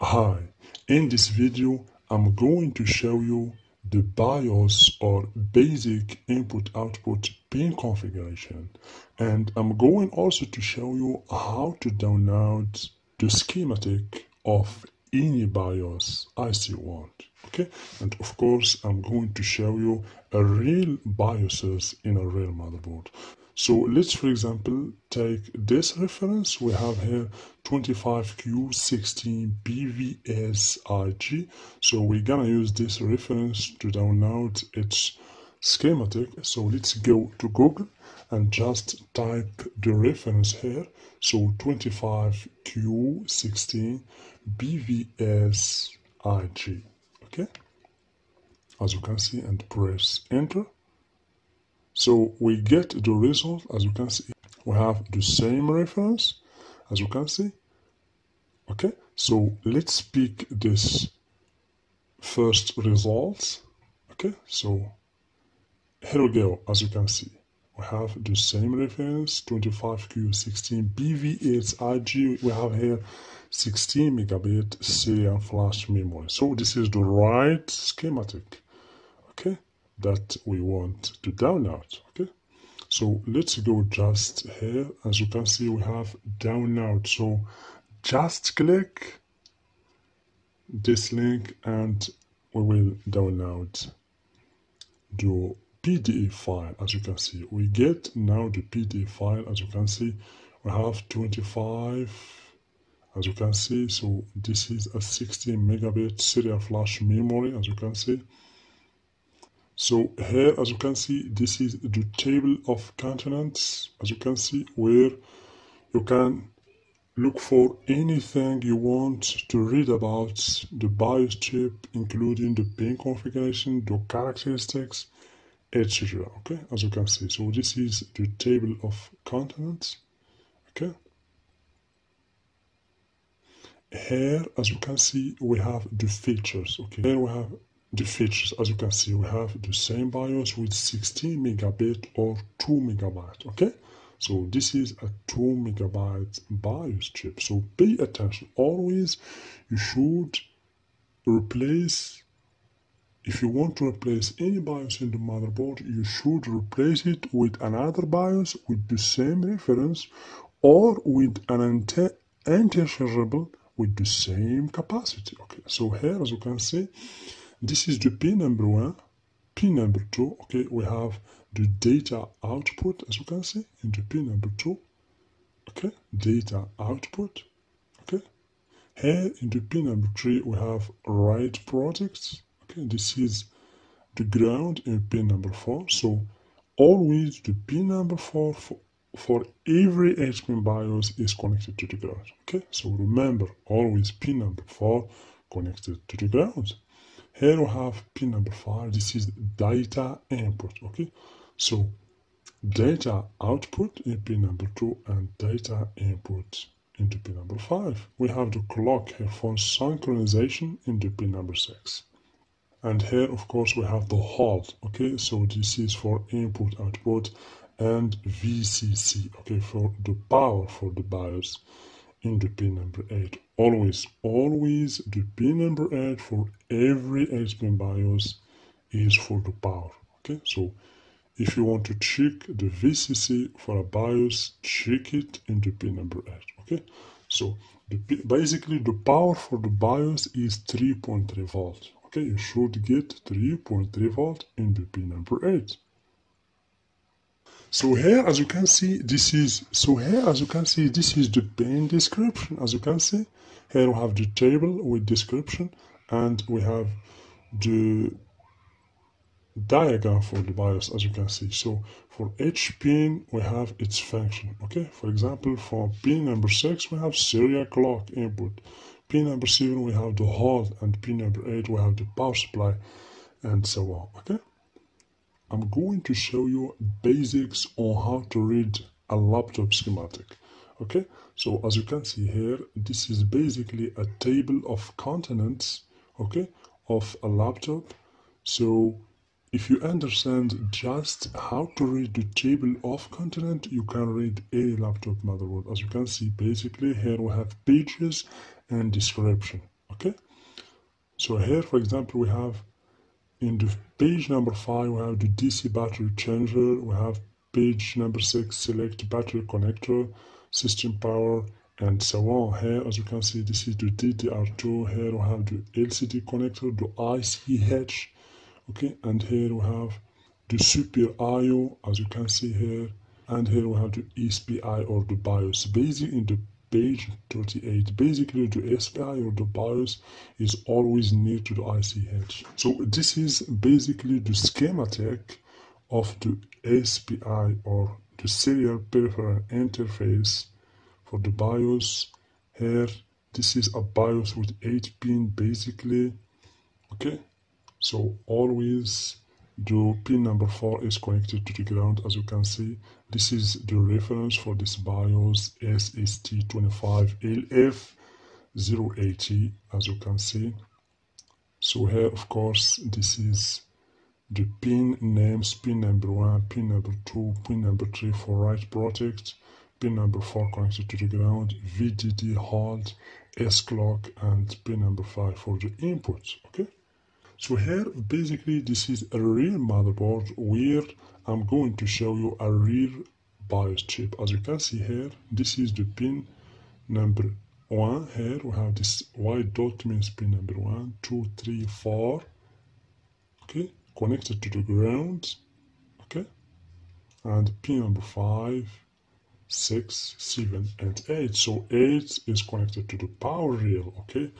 Hi, in this video I'm going to show you the BIOS or basic input output pin configuration. And I'm going also to show you how to download the schematic of any BIOS IC want okay? And of course I'm going to show you a real BIOSes in a real motherboard so let's, for example, take this reference. We have here 25Q16BVSIG. So we're gonna use this reference to download its schematic. So let's go to Google and just type the reference here. So 25Q16BVSIG. Okay, as you can see, and press enter. So we get the result as you can see. We have the same reference as you can see. Okay, so let's pick this first result. Okay, so here we go as you can see. We have the same reference 25Q16BV8IG. We have here 16 megabit serial flash memory. So this is the right schematic. Okay, that we want to download okay? So let's go just here. As you can see we have download so just click this link and we will download the pdf file. As you can see we get now the pdf file. As you can see we have 25 as you can see so this is a 16 megabit serial flash memory as you can see so here, as you can see, this is the table of contents, as you can see, where you can look for anything you want to read about the BIOS chip, including the pin configuration, the characteristics, etc. Okay, as you can see. So this is the table of contents. Okay. Here, as you can see, we have the features. Okay, here we have the features as you can see we have the same BIOS with 16 megabit or 2 megabyte okay? So this is a 2 megabyte BIOS chip. So pay attention. Always you should replace if you want to replace any BIOS in the motherboard you should replace it with another BIOS with the same reference or with an interchangeable with the same capacity okay? So here as you can see this is the pin number one. Pin number two, okay, we have the data output, as you can see, in the pin number two. Okay, data output. Okay, here in the pin number three, we have write protect. Okay, this is the ground in pin number four. So always the pin number four for, for every HP BIOS is connected to the ground. Okay, so remember always pin number four connected to the ground here we have pin number five. This is data input okay? So data output in pin number two and data input into pin number five. We have the clock here for synchronization into pin number six. And here of course we have the hold okay? So this is for input output and vcc okay? For the power for the BIOS into pin number 8 always always the pin number 8 for every HP BIOS is for the power okay? So if you want to check the VCC for a BIOS check it in the pin number 8 okay? So the, basically the power for the BIOS is 3.3 volt okay? You should get 3.3 volt in the pin number 8 so here as you can see this is so here as you can see this is the pin description. As you can see here we have the table with description and we have the diagram for the BIOS as you can see. So for each pin we have its function okay? For example for pin number 6 we have serial clock input. Pin number 7 we have the hold and pin number 8 we have the power supply and so on okay I'm going to show you basics on how to read a laptop schematic. Okay, so as you can see here, this is basically a table of contents, okay, of a laptop. So if you understand just how to read the table of content, you can read any laptop motherboard. As you can see, basically here we have pages and description okay so here for example we have in the page number five we have the dc battery changer. We have page number six select battery connector system power and so on. Here as you can see this is the ddr2 here we have the lcd connector the IC ich okay and here we have the super io as you can see here. And here we have the SPI or the BIOS. Basically, in the page 38, basically the SPI or the BIOS is always near to the ICH. So this is basically the schematic of the SPI or the serial peripheral interface for the BIOS. Here, this is a BIOS with 8 pin basically. Okay, so always the pin number 4 is connected to the ground as you can see. This is the reference for this BIOS SST25LF080 as you can see. So here of course this is the pin names pin number 1, pin number 2, pin number 3 for write protect, pin number 4 connected to the ground, VDD hold, S clock and pin number 5 for the input okay so here basically this is a real motherboard where I'm going to show you a real BIOS chip. As you can see here this is the pin number one. Here we have this white dot means pin number one two three four. Okay connected to the ground. Okay and pin number five six seven and eight. So eight is connected to the power rail okay